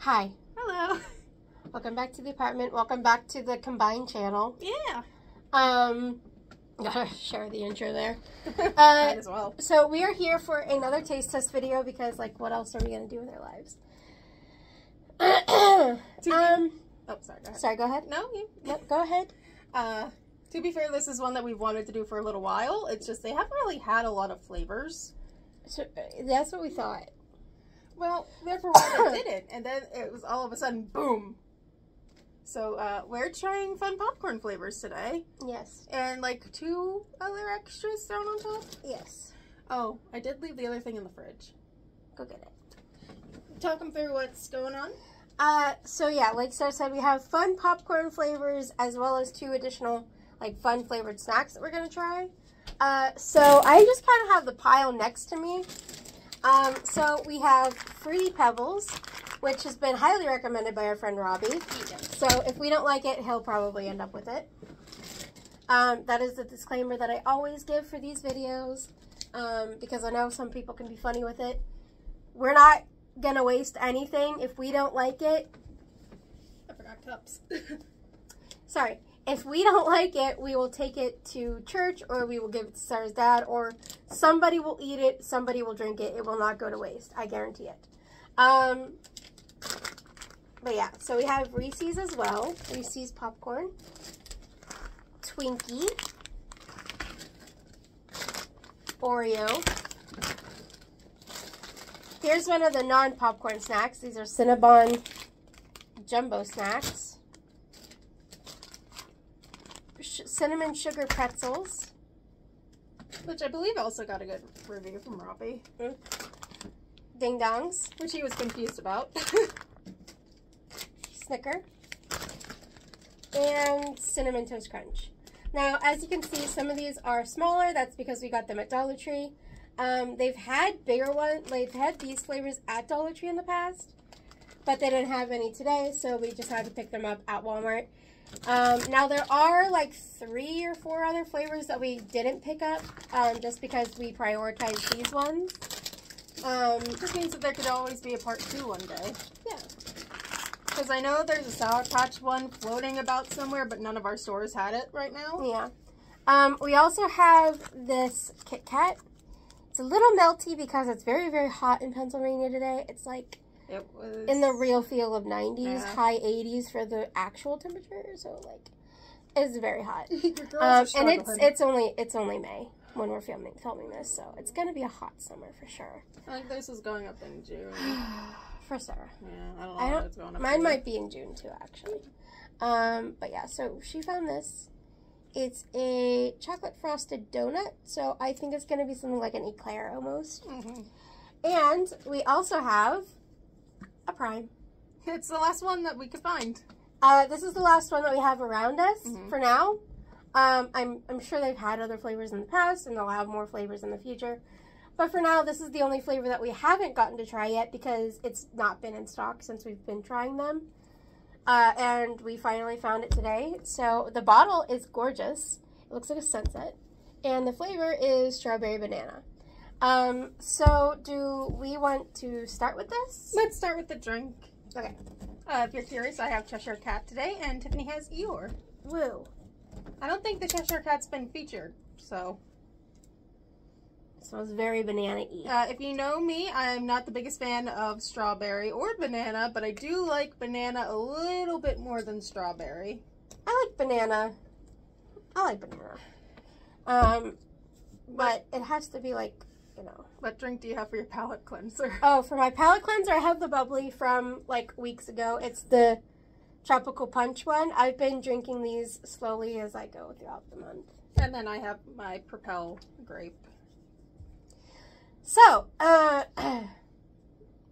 Hi. Hello. Welcome back to the apartment. Welcome back to the combined channel. Yeah. Um, gotta share the intro there. Might Uh, as well. so we are here for another taste test video because, like, what else are we gonna do with our lives? um, Oh, sorry. Go ahead. sorry. Go ahead. No, you. Yep, go ahead. Uh, to be fair, this is one that we've wanted to do for a little while. It's just they haven't really had a lot of flavors. So uh, that's what we thought. Well, therefore why they did it, and then it was all of a sudden boom. So uh, we're trying fun popcorn flavors today, Yes. and like two other extras thrown on top. Yes. Oh, I did leave the other thing in the fridge. Go get it. Talk them through what's going on. Uh, so yeah, like Sarah said, we have fun popcorn flavors as well as two additional like fun flavored snacks that we're gonna try. Uh, so I just kind of have the pile next to me. Um, so we have Fruity Pebbles, which has been highly recommended by our friend Robbie. So if we don't like it, he'll probably end up with it. Um, that is the disclaimer that I always give for these videos um, because I know some people can be funny with it. We're not gonna waste anything if we don't like it. I forgot cups. Sorry, if we don't like it, we will take it to church or we will give it to Sarah's dad or somebody will eat it, somebody will drink it. It will not go to waste. I guarantee it. Um, but yeah, so we have Reese's as well. Reese's popcorn. Twinkie. Oreo. Here's one of the non-popcorn snacks. These are Cinnabon jumbo snacks. Cinnamon sugar pretzels. Which I believe also got a good review from Robbie, Ding dongs. which he was confused about. Snicker. And cinnamon toast crunch. Now, as you can see, some of these are smaller. That's because we got them at Dollar Tree. Um, they've had bigger ones. They've had these flavors at Dollar Tree in the past, but they didn't have any today, so we just had to pick them up at Walmart. Um, now there are like three or four other flavors that we didn't pick up, um, just because we prioritized these ones. Um, Which means that there could always be a part two one day. yeah. Because I know there's a Sour Patch one floating about somewhere, but none of our stores had it right now. Yeah. Um, we also have this Kit Kat. It's a little melty because it's very, very hot in Pennsylvania today. It's like It was in the real feel of 90s, Yeah. high 80s for the actual temperature. So like, it's very hot. Um, and it's it's only it's only May when we're filming filming this, so it's gonna be a hot summer for sure. I think this is going up in June. for sure. Yeah, I don't know. I don't- it's going up Mine might be in June too, actually. Um, but yeah, so she found this. It's a chocolate frosted donut, so I think it's gonna be something like an eclair almost. Mhm. And we also have a prime. It's the last one that we could find. Uh, this is the last one that we have around us Mhm. for now. Um, I'm I'm sure they've had other flavors in the past, and they'll have more flavors in the future. But for now, this is the only flavor that we haven't gotten to try yet because it's not been in stock since we've been trying them. Uh, and we finally found it today. So the bottle is gorgeous. It looks like a sunset. And the flavor is strawberry banana. Um, so do we want to start with this? Let's start with the drink. Okay. Uh, if you're curious, I have Cheshire Cat today, and Tiffany has Eeyore. Woo. I don't think the Cheshire Cat's been featured, so. smells very banana-y. Uh, if you know me, I'm not the biggest fan of strawberry or banana, but I do like banana a little bit more than strawberry. I like banana. I like banana. Um, but it has to be like, you know. What drink do you have for your palate cleanser? Oh, for my palate cleanser, I have the bubbly from like weeks ago. It's the tropical punch one. I've been drinking these slowly as I go throughout the month. And then I have my Propel grape. So, uh,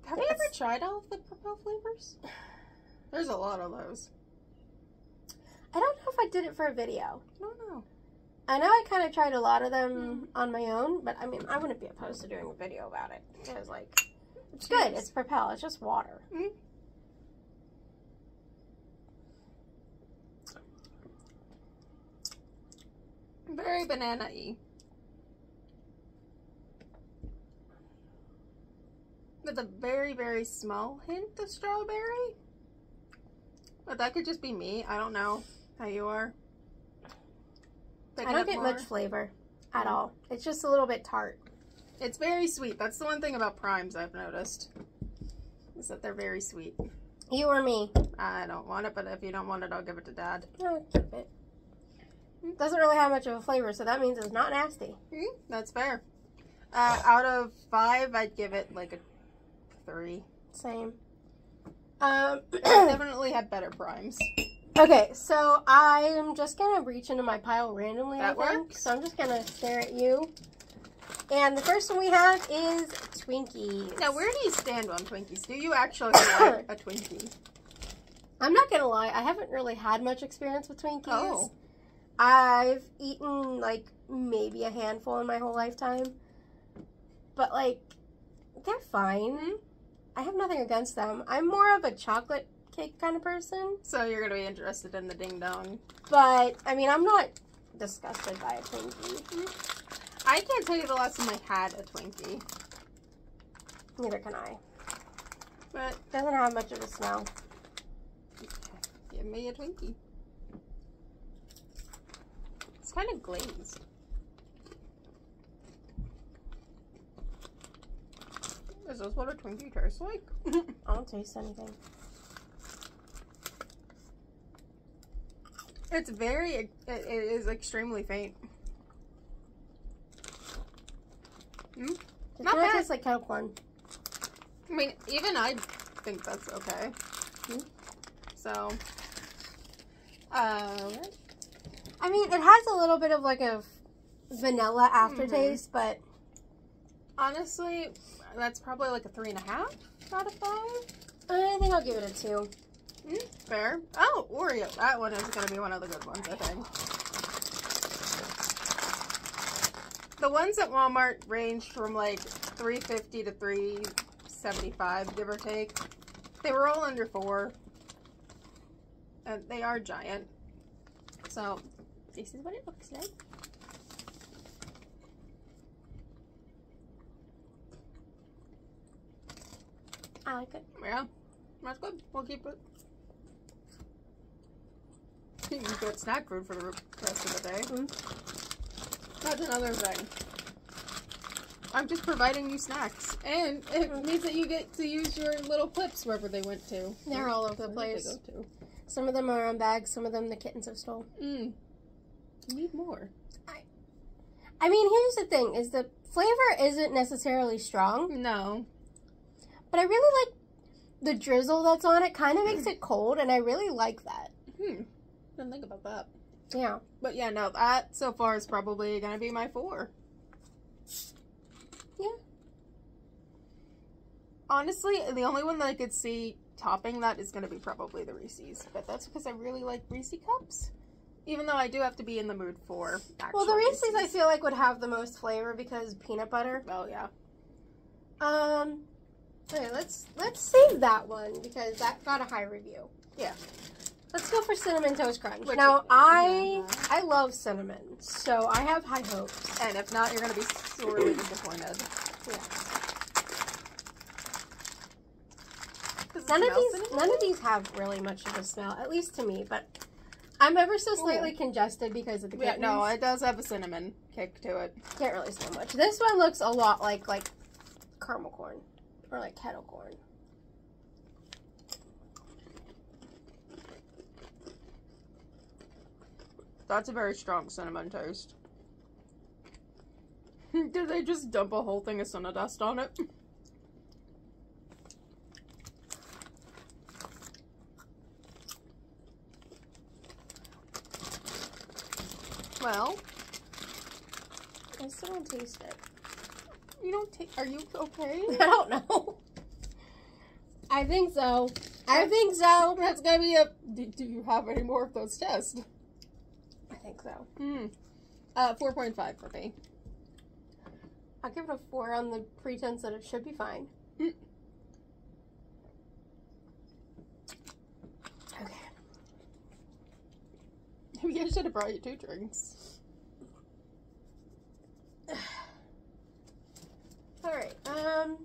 Have you ever tried all of the Propel flavors? There's a lot of those. I don't know if I did it for a video. Know. I know I kind of tried a lot of them on my own, but I mean, I wouldn't be opposed to doing a video about it. Because, like, it's good. It's Propel. It's just water. Mhm. Very banana-y. with a very, very small hint of strawberry. But that could just be me. I don't know how you are. I don't get more? much flavor at Mm. all. It's just a little bit tart. It's very sweet. That's the one thing about primes I've noticed. Is that they're very sweet. You or me? I don't want it, but if you don't want it, I'll give it to Dad. No, keep it. Doesn't really have much of a flavor, so that means it's not nasty. Mm, That's fair. Uh, out of five, I'd give it like a three. Same. Um, It definitely had better primes. Okay, so I'm just gonna reach into my pile randomly. That I think. works. So I'm just gonna stare at you. And the first one we have is Twinkies. Now, where do you stand on Twinkies? Do you actually like a Twinkie? I'm not gonna lie, I haven't really had much experience with Twinkies. Oh. I've eaten like maybe a handful in my whole lifetime. But like they're fine. Mhm. I have nothing against them. I'm more of a chocolate cake kind of person. So you're gonna be interested in the ding dong. But I mean I'm not disgusted by a Twinkie. I can't tell you the last time I had a Twinkie, Neither can I. but Doesn't have much of a smell. give me a Twinkie. It's kind of glazed. Is this what a Twinkie tastes like? I don't taste anything. It's very, it, it is extremely faint. It Not bad. tastes like kettle corn. I mean, even I think that's okay. Hmm. So, uh, I mean, it has a little bit of like a vanilla aftertaste, but honestly, that's probably like a three and a half out of five. I think I'll give it a two. Mm, fair. Oh, Oreo. That one is going to be one of the good ones, I think. The ones at Walmart ranged from like 350 to 375, give or take. They were all under four. And they are giant. So, this is what it looks like. I like it. Yeah, that's good. We'll keep it. You've got snack food for the rest of the day. Mm. That's another thing. I'm just providing you snacks, and it means that you get to use your little clips wherever they went to. They're all over the place. Some of them are on bags, some of them the kittens have stole. Mm. You need more. I mean, here's the thing: is the flavor isn't necessarily strong, No. but I really like the drizzle that's on it. Kind of makes it cold, and I really like that. Hmm. Didn't think about that. Yeah. But yeah, no, that so far is probably gonna be my four. Yeah. Honestly, the only one that I could see topping that is gonna be probably the Reese's, but that's because I really like Reese cups. Even though I do have to be in the mood for Well, the Reese's I feel like would have the most flavor because peanut butter. Oh yeah. Um. Okay, let's let's save that one because that got a high review. Yeah. Let's go for cinnamon toast crunch. Which- now I. I love cinnamon, so I have high hopes. And if not, you're gonna be sorely disappointed. None of these cinnamon? none of these have really much of a smell, at least to me. But I'm ever so slightly Ooh. congested because of the Yeah, no, it does have a cinnamon kick to it. can't really smell much. This one looks a lot like like caramel corn or like kettle corn. That's a very strong cinnamon taste. Did they just dump a whole thing of Cinnadust on it? Well, I still don't taste it. you don't take. Are you okay? I don't know. I think so. I think so. That's gonna be a. Do, do you have any more of those tests? Think so. Hmm. Uh, four point five for me. I'll give it a four on the pretense that it should be fine. Mm. Okay. Maybe I should have brought you two drinks. All right. Um.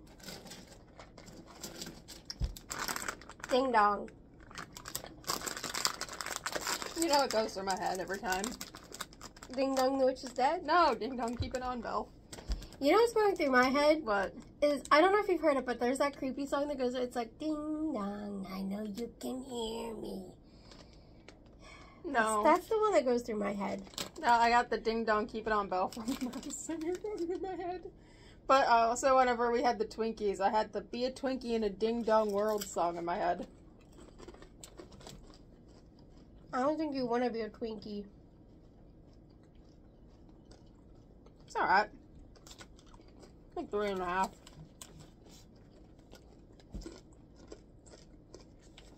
Ding dong. You know it goes through my head every time. Ding dong, the witch is dead. No, ding dong, keep it on, Belle. You know what's going through my head What? Is I don't know if you've heard it, but there's that creepy song that goes. It's like ding dong, I know you can hear me. no, That's the one that goes through my head. no, I got the ding dong, keep it on, Belle from the singer going through my head. But uh, also, whenever we had the Twinkies, I had the "Be a Twinkie in a Ding Dong World" song in my head. I don't think you want to be a Twinkie. It's all right. Like three and a half.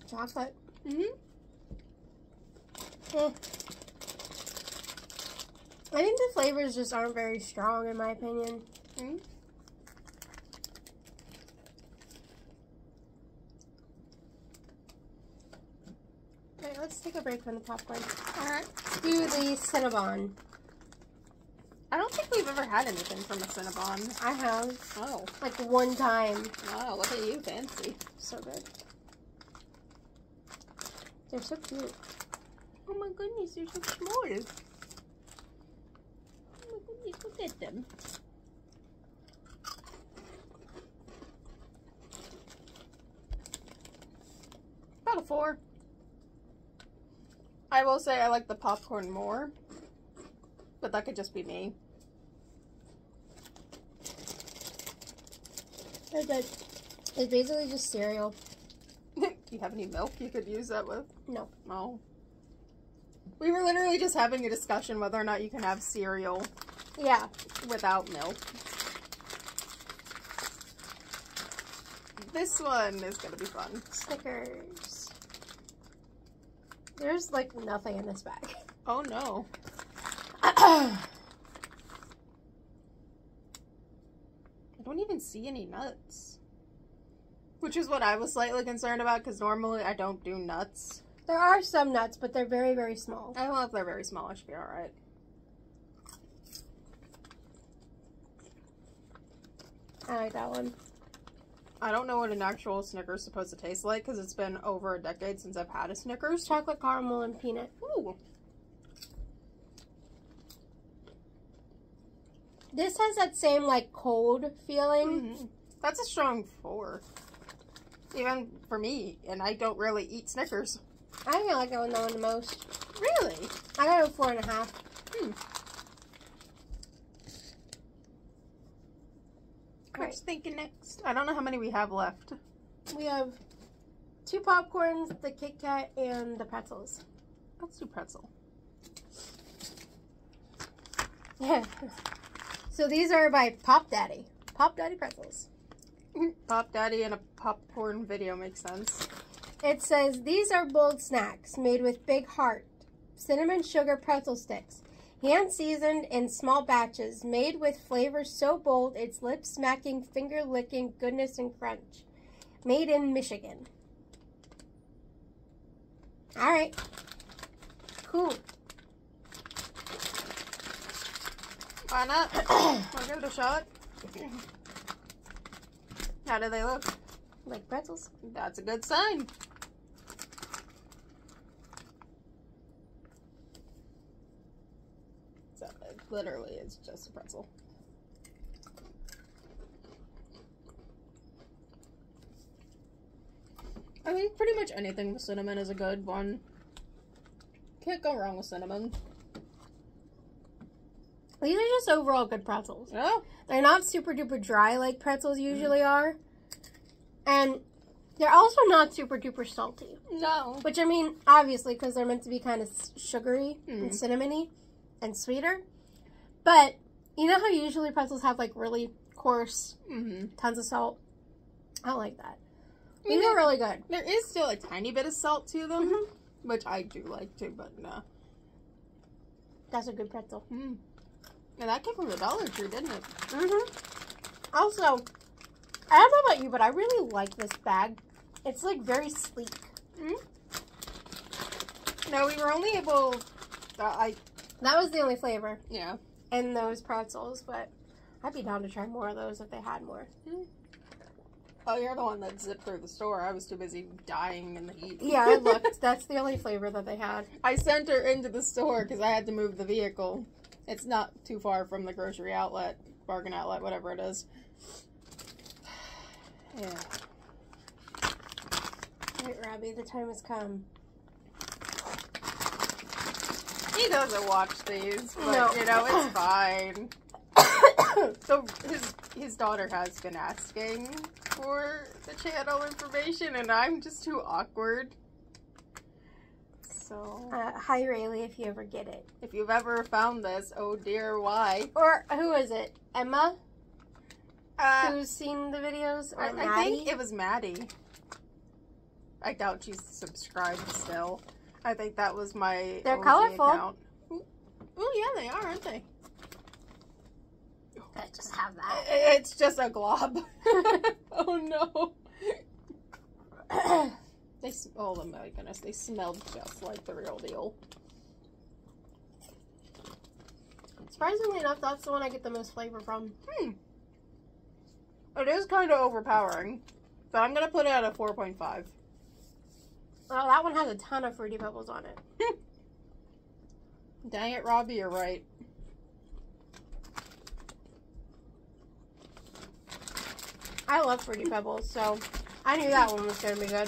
Chocolate. Mm-hmm. Eh. I think the flavors just aren't very strong, in my opinion. Mhm. Okay, let's take a break from the popcorn. All right. Let's do the Cinnabon. I don't think we've ever had anything from a Cinnabon. I have, Oh, like, one time. wow, look at you, fancy. So good. They're so cute. Oh my goodness, they're so small. Oh my goodness, look at them. About a four. I will say I like the popcorn more, but that could just be me. They're good. It's basically just cereal. Do you have any milk you could use that with? No. No. We were literally just having a discussion whether or not you can have cereal Yeah. without milk. This one is gonna be fun. Snickers. There's like nothing in this bag. Oh no. I don't even see any nuts. Which is what I was slightly concerned about because normally I don't do nuts. there are some nuts, but they're very, very small. I don't know if they're very small. I should be alright. I like that one. I don't know what an actual Snickers is supposed to taste like because it's been over a decade since I've had a Snickers. Chocolate caramel and peanut. Ooh. This has that same like cold feeling. Mhm. That's a strong four. Even for me, and I don't really eat Snickers. I think I like that one, the most. Really? I got a four and a half. What's thinking next? I don't know how many we have left. We have two popcorns, the Kit Kat, and the pretzels. Let's do pretzel. Yeah. so these are by Pop Daddy. Pop Daddy pretzels. Pop Daddy and a popcorn video makes sense. It says these are bold snacks made with big heart, cinnamon sugar pretzel sticks, hand seasoned in small batches, made with flavors so bold it's lip smacking, finger licking goodness and crunch. Made in Michigan. All right. Cool. Why not? Wanna give it a shot? How do they look? Like pretzels. That's a good sign. So it literally is just a pretzel. I think pretty much anything with cinnamon is a good one. Can't go wrong with cinnamon. These are just overall good pretzels. Oh, They're not super duper dry like pretzels usually are. And they're also not super duper salty. no. Which I mean, obviously, because they're meant to be kind of sugary and Mhm. cinnamony and sweeter. But you know how usually pretzels have like really coarse, Mm-hmm. tons of salt? I don't like that. I mean, These are really good. there is still a tiny bit of salt to them, Mhm. which I do like too, but no. That's a good pretzel. Mm. And that came from the Dollar Tree, didn't it? Mm-hmm. Also, I don't know about you, but I really like this bag. It's like very sleek. No, we were only able. Uh, I That was the only flavor yeah. In those pretzels, but I'd be down to try more of those if they had more. Mm-hmm. Oh, you're the one that zipped through the store. I was too busy dying in the heat. Yeah, I looked. That's the only flavor that they had. I sent her into the store because I had to move the vehicle. It's not too far from the grocery outlet, bargain outlet, whatever it is. Yeah. All right, Robbie, the time has come. He doesn't watch these, but No. you know it's fine. so his his daughter has been asking for the channel information, and I'm just too awkward. So Uh, hi, Rayleigh, if you ever get it. if you've ever found this, oh dear, why? Or who is it? Emma, Uh, who's seen the videos? Or I, I think it was Maddie. I doubt she's subscribed still. I think that was my. They're OG colorful. Account. Oh yeah, they are, aren't they? I just have that. It's just a glob. oh no. They s- oh my goodness, they smelled just like the real deal. Surprisingly enough, that's the one I get the most flavor from. Hmm. It is kind of overpowering, but I'm gonna put it at a 4.5. Oh, that one has a ton of Fruity Pebbles on it. Dang it, Robbie, you're right. I love Fruity Pebbles, so I knew that one was going to be good.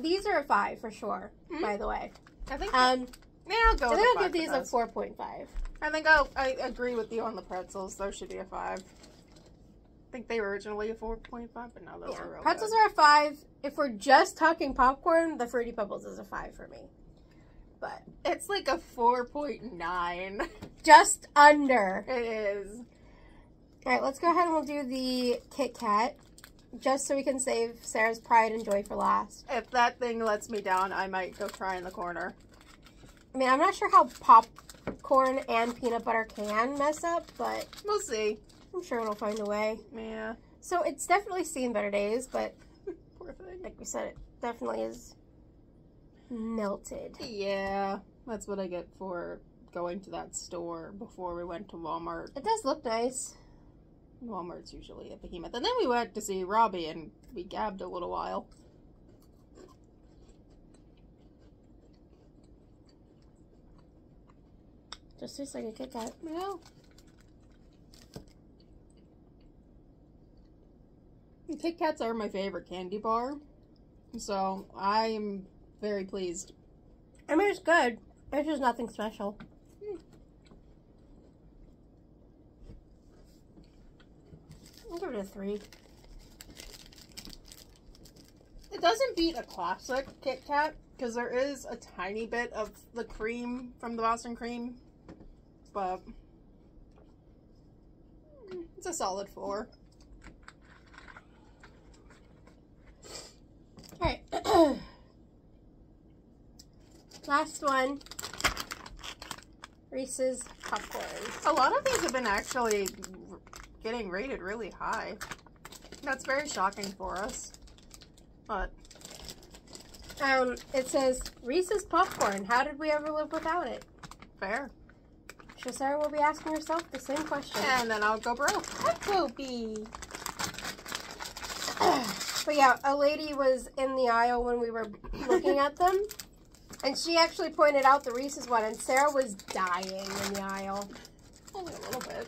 These are a 5 for sure, mm -hmm. by the way. I think um, yeah, I'll go I think I'll give these a 4.5. I think I'll, I agree with you on the pretzels. Those should be a 5 think they were originally a 4.5, but now those Yeah, are real pretzels good. are a five. If we're just talking popcorn, the fruity pebbles is a five for me. But It's like a 4.9. just under. it is. All right, let's go ahead and we'll do the Kit Kat, just so we can save Sarah's pride and joy for last. If that thing lets me down, I might go cry in the corner. I mean, I'm not sure how popcorn and peanut butter can mess up, but We'll see. I'm sure it'll find a way. Yeah. So it's definitely seen better days, but Poor thing. like we said, it definitely is melted. Yeah. That's what I get for going to that store before we went to Walmart. It does look nice. Walmart's usually a behemoth. And then we went to see Robbie and we gabbed a little while. Just tastes like a Kit Kat. Yeah. Kit Kats are my favorite candy bar. So I'm very pleased. I mean, it's good. It's just nothing special. I'll give it a three. It doesn't beat a classic Kit Kat because there is a tiny bit of the cream from the Boston cream, but it's a solid four. Alright. Last one. Reese's popcorn. A lot of these have been actually getting rated really high. That's very shocking for us. But Um, it says Reese's popcorn. How did we ever live without it? fair. So Sarah will be asking herself the same question. And then I'll go broke. Toby. but yeah, a lady was in the aisle when we were looking at them, and she actually pointed out the Reese's one, and Sarah was dying in the aisle. Only a little bit.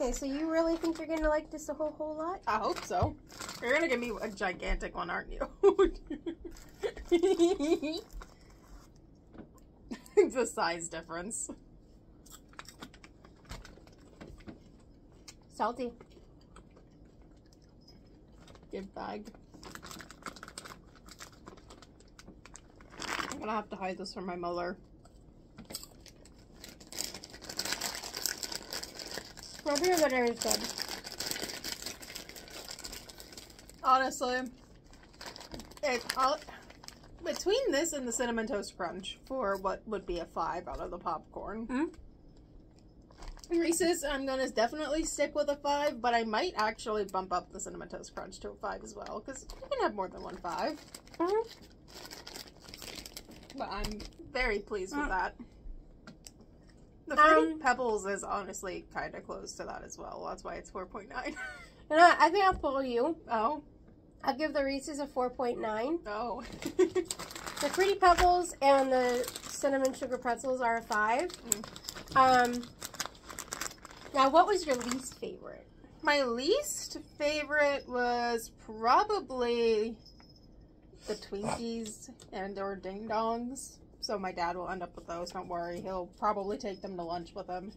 Okay, so you really think you're gonna like this a whole whole lot? I hope so. You're gonna give me a gigantic one, aren't you? the size difference. Salty. Give bag. I'm gonna have to hide this from my mother. Strawberry butter is good. Honestly, it between this and the cinnamon toast crunch for what would be a five out of the popcorn. Mhm. Reese's, I'm gonna definitely stick with a five, but I might actually bump up the cinnamon toast crunch to a five as well because you can have more than one five. Mhm. But I'm Very pleased with Mm. that. The Fruity Um, Pebbles is honestly kind of close to that as well. That's why it's 4.9. You know, what? I think I'll pull you. oh. I'll give the Reese's a 4.9. Oh. The Fruity Pebbles and the Cinnamon Sugar Pretzels are a 5. Mm. Um, now, what was your least favorite? My least favorite was probably the Twinkies and or Ding Dongs. So my dad will end up with those. Don't worry. He'll probably take them to lunch with him.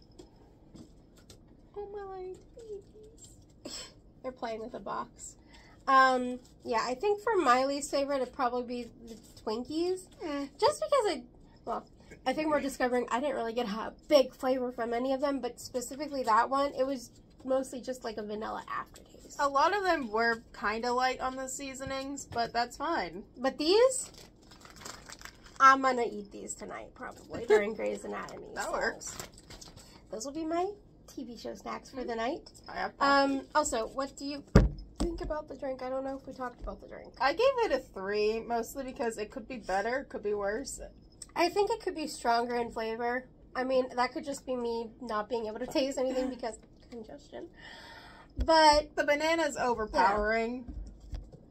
Oh my babies. They're playing with a box. Um, yeah, I think for my least favorite, it'd probably be the Twinkies. Mm. Just because I, well, I think we're discovering I didn't really get a big flavor from any of them, but specifically that one, it was mostly just like a vanilla aftertaste. A lot of them were kind of light on the seasonings, but that's fine. But these, I'm gonna eat these tonight probably during Grey's Anatomy. That so works. Those will be my TV show snacks for the night. I have Um, also, what do you think about the drink? I don't know if we talked about the drink. I gave it a three, mostly because it could be better, could be worse. I think it could be stronger in flavor. I mean, that could just be me not being able to taste anything because congestion. But The banana's overpowering.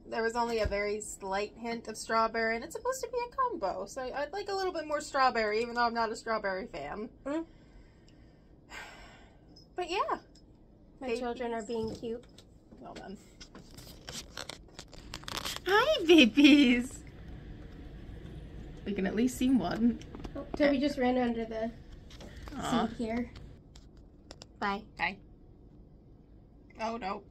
There was only a very slight hint of strawberry, and it's supposed to be a combo, so I'd like a little bit more strawberry, even though I'm not a strawberry fan. Mm. But yeah, my Babies. children are being cute. well done. Hi, babies. We can at least see one. Oh, Toby just ran under the Aw. seat here. Bye. Bye. Oh, no.